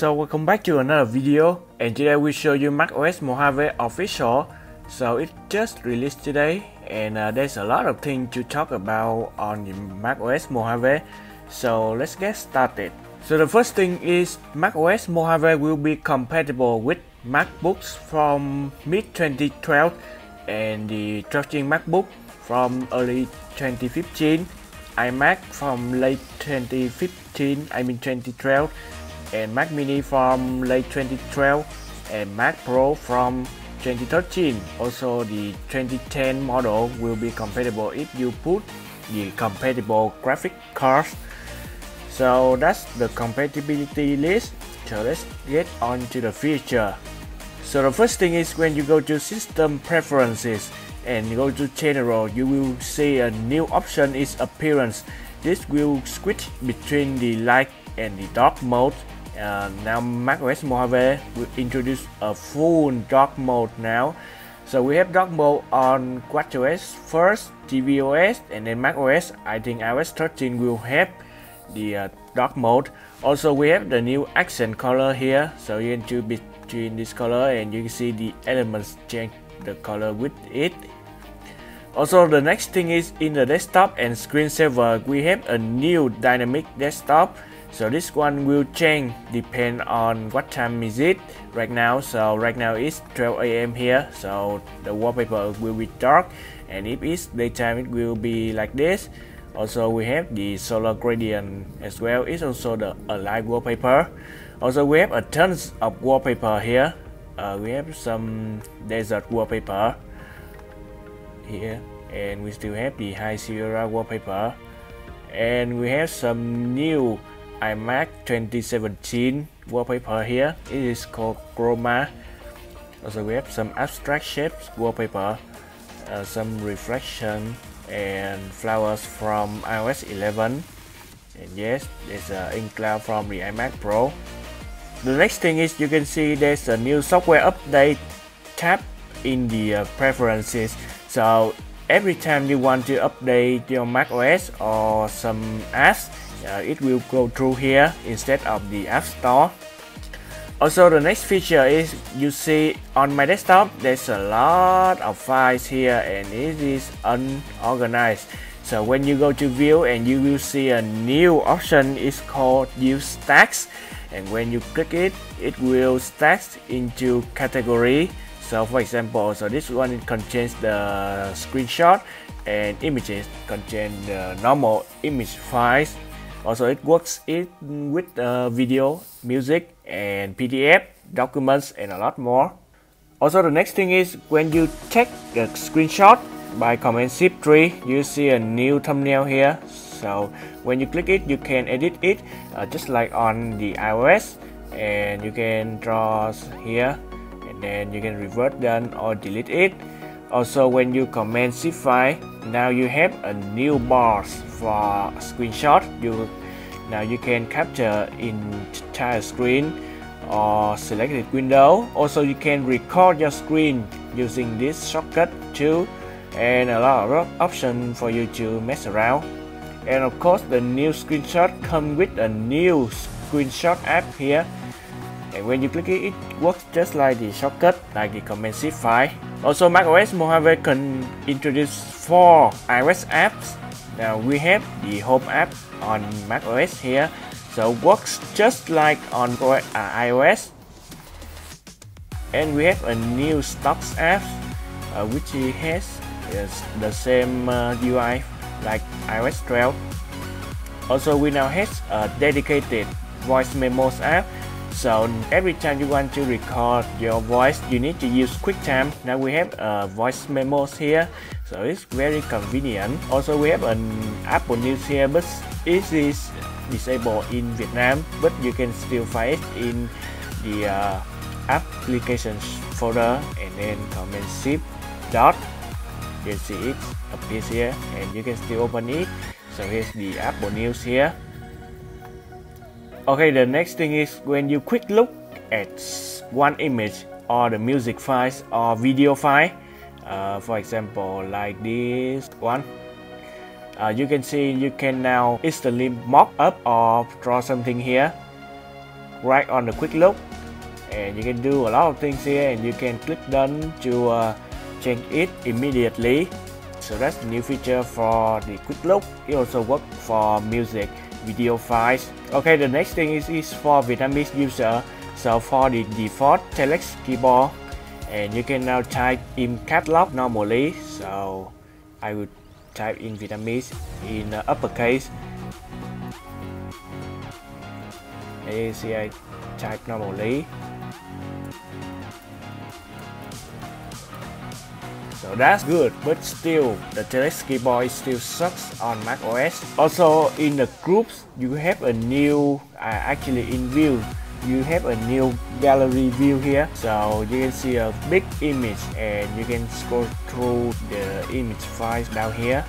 So welcome back to another video and today we show you macOS Mojave official. So it just released today and uh, there's a lot of things to talk about on the macOS Mojave. So let's get started. So the first thing is macOS Mojave will be compatible with MacBooks from mid 2012 and the 12 MacBook from early 2015 iMac from late 2015 I mean 2012 and Mac Mini from late 2012 and Mac Pro from 2013. Also the 2010 model will be compatible if you put the compatible graphic cards. So that's the compatibility list. So let's get on to the feature. So the first thing is when you go to system preferences and go to general you will see a new option is appearance. This will switch between the light and the dark mode. Uh, now macOS Mojave will introduce a full dark mode now. So we have dark mode on watchOS first tvOS and then macOS. I think iOS 13 will have the uh, dark mode. Also we have the new accent color here. So you can choose between this color and you can see the elements change the color with it. Also the next thing is in the desktop and screensaver we have a new dynamic desktop. So this one will change depend on what time is it right now. So right now it's 12 a.m here. So the wallpaper will be dark. And if it's daytime it will be like this. Also we have the solar gradient as well. It's also the light wallpaper. Also we have a tons of wallpaper here uh, we have some desert wallpaper here and we still have the high sierra wallpaper and we have some new iMac 2017 wallpaper here. It is called Chroma. Also we have some abstract shapes wallpaper, uh, some reflection and flowers from iOS 11. And yes, there's an ink cloud from the iMac Pro. The next thing is you can see there's a new software update tab in the uh, preferences. So every time you want to update your Mac OS or some apps, uh, it will go through here instead of the App Store. Also the next feature is you see on my desktop there's a lot of files here and it is unorganized. So when you go to view and you will see a new option is called use stacks and when you click it it will stack into category so for example so this one contains the screenshot and images contain the normal image files also, it works it with uh, video, music, and PDF, documents, and a lot more. Also, the next thing is when you take the screenshot by Command Shift 3, you see a new thumbnail here. So when you click it, you can edit it uh, just like on the iOS, and you can draw here, and then you can revert done or delete it. Also, when you Command 5, now you have a new bars for screenshot. You now you can capture entire screen or selected window. Also you can record your screen using this shortcut too and a lot of options for you to mess around and of course the new screenshot come with a new screenshot app here. And when you click it, it works just like the shortcut like the command shift file. Also macOS Mojave can introduce four iOS apps. Now we have the home app on macOS here. So works just like on uh, iOS. And we have a new stocks app uh, which has the same uh, UI like iOS 12 also we now have a dedicated voice memos app. So every time you want to record your voice you need to use QuickTime. Now we have uh, voice memos here so it's very convenient. Also we have an apple news here but it is disabled in vietnam but you can still find it in the uh, applications folder and then command shift dot you can see it appears here and you can still open it. So here's the apple news here. Okay the next thing is when you quick look at one image or the music files or video file uh, for example like this one. Uh, you can see you can now instantly mock up or draw something here. Right on the quick look. And you can do a lot of things here and you can click done to uh, change it immediately. So that's new feature for the quick look it also works for music video files. Okay the next thing is, is for Vietnamese user. So for the default telex keyboard and you can now type in catalog normally. So I would type in Vietnamese in uppercase. And you see I type normally So that's good, but still the Telex keyboard still sucks on Mac OS. Also in the groups, you have a new, uh, actually in view, you have a new gallery view here so you can see a big image and you can scroll through the image files down here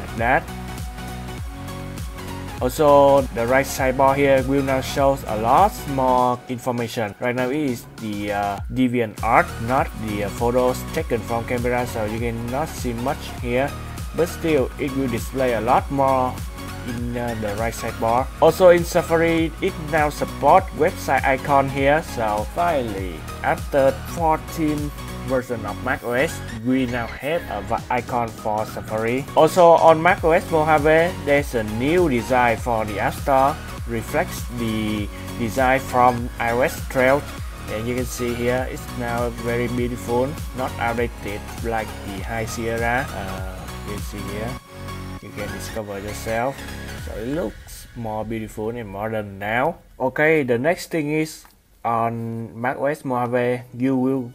like that also the right sidebar here will now show a lot more information right now it is the uh, DeviantArt not the uh, photos taken from camera so you cannot see much here but still it will display a lot more in uh, the right sidebar. Also in Safari, it now support website icon here. So finally, after 14 version of macOS, we now have a icon for Safari. Also on macOS Mojave, there's a new design for the App Store, reflects the design from iOS 12 and you can see here it's now very beautiful not outdated like the High Sierra. Uh, you see here you can discover yourself. So it looks more beautiful and modern now. Okay the next thing is on macOS Mojave you will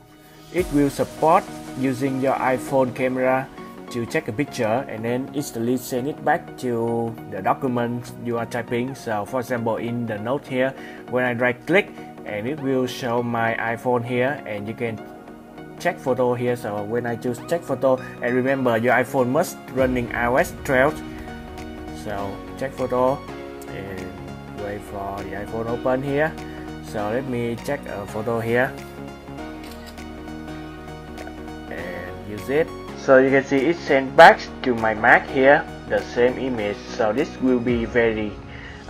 it will support using your iPhone camera to take a picture and then instantly send it back to the document you are typing. So for example in the note here when I right click and it will show my iPhone here and you can check photo here. So when I choose check photo and remember your iPhone must running iOS 12 so check photo and wait for the iPhone open here. So let me check a photo here use it so you can see it sent back to my Mac here the same image so this will be very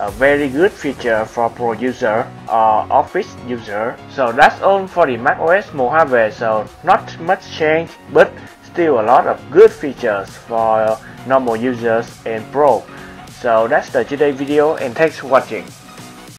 a very good feature for pro user or uh, office user. So that's all for the mac os Mojave. So not much change, but still a lot of good features for normal users and pro. So that's the today video and thanks for watching.